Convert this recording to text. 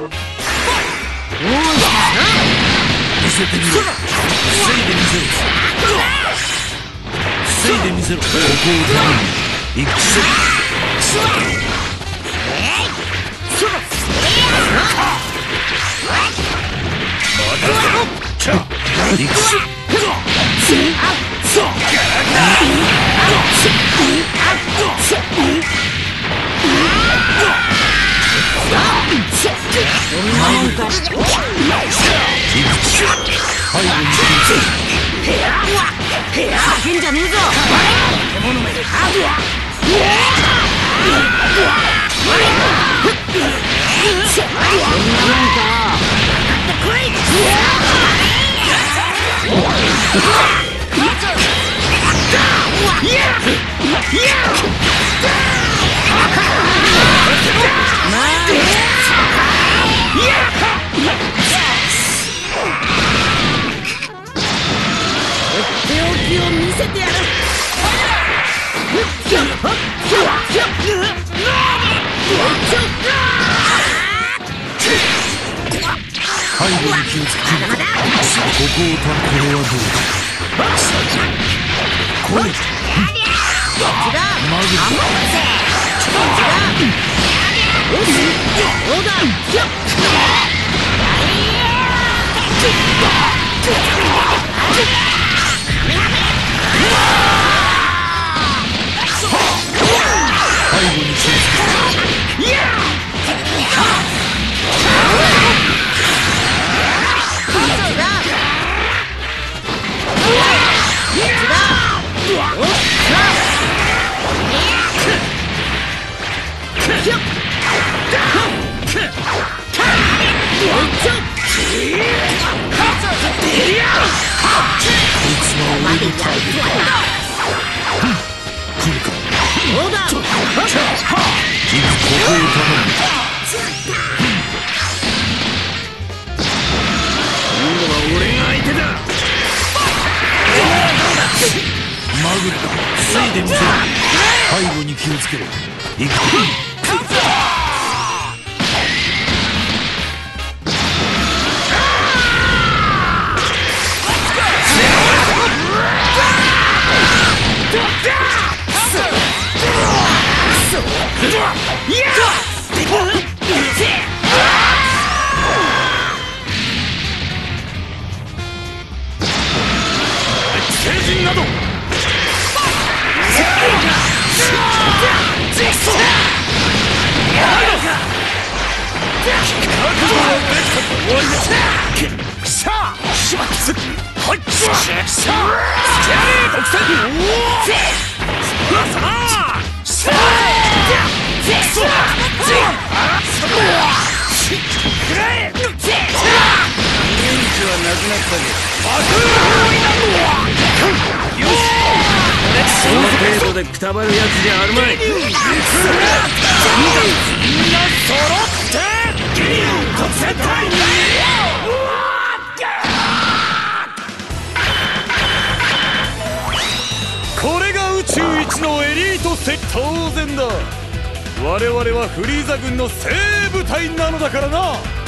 見せてみろ防いでみせろ防いでみせろここを頼む行くぞ行くぞ背後に を見せてやる背後に気をつけここを頼むこれはどうだ来いマグそうだ背こを頼むマグルだ防いでみせろ背後に気をつけろ行く成程度でくたばるやつじゃあるまい。一のエリートセ当然だ。我々はフリーザ軍の精鋭部隊なのだからな。